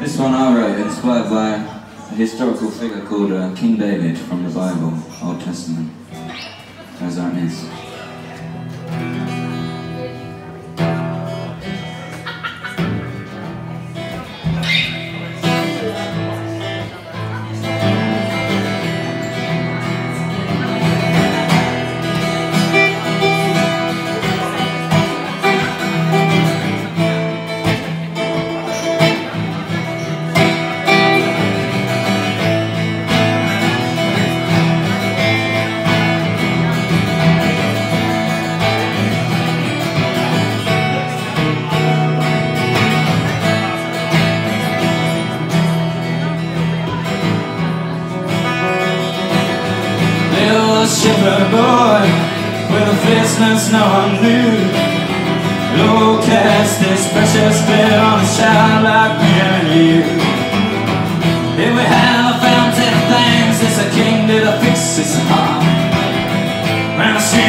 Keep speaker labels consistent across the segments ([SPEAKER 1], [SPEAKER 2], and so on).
[SPEAKER 1] This one I wrote, inspired by a historical figure called uh, King David from the Bible, Old Testament. Goes like this.
[SPEAKER 2] That's no one knew. Lord cast this precious bit on a child like me and you. If we have found ten things, it's a king a fix his heart. When I see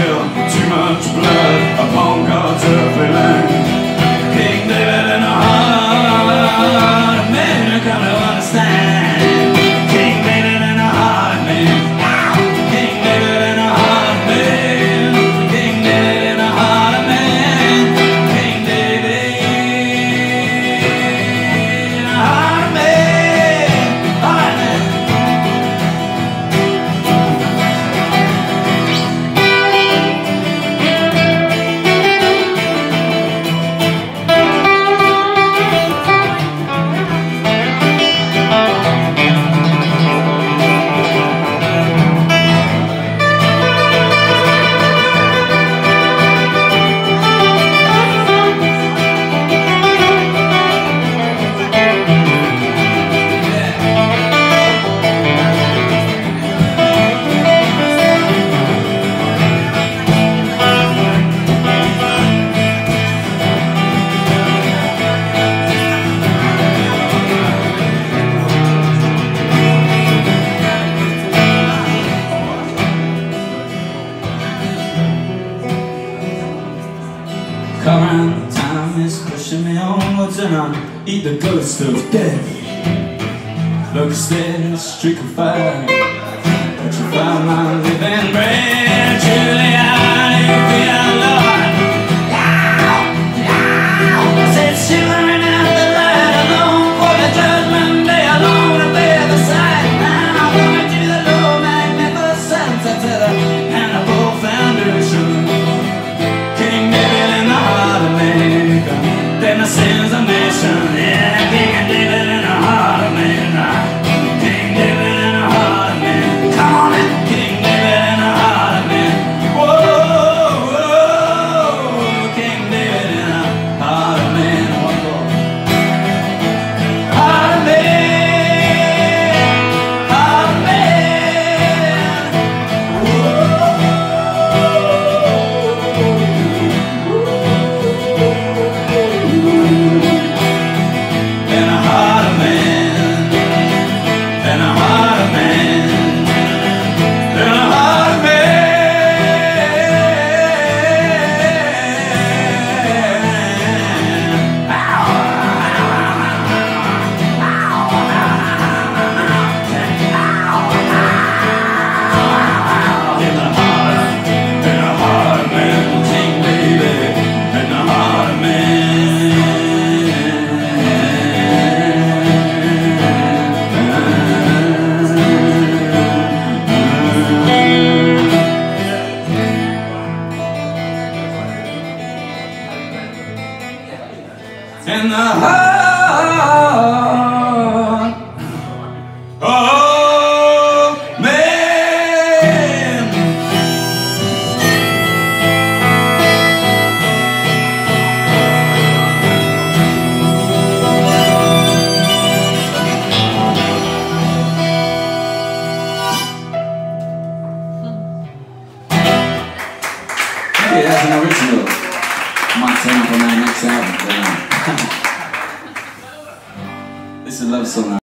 [SPEAKER 2] spill too much blood upon God's earthly land. eat the ghost of death. Look instead, streak of fire. Petrify my living bread Julia,
[SPEAKER 1] that's an original. I might sign up on that next album. Nelson.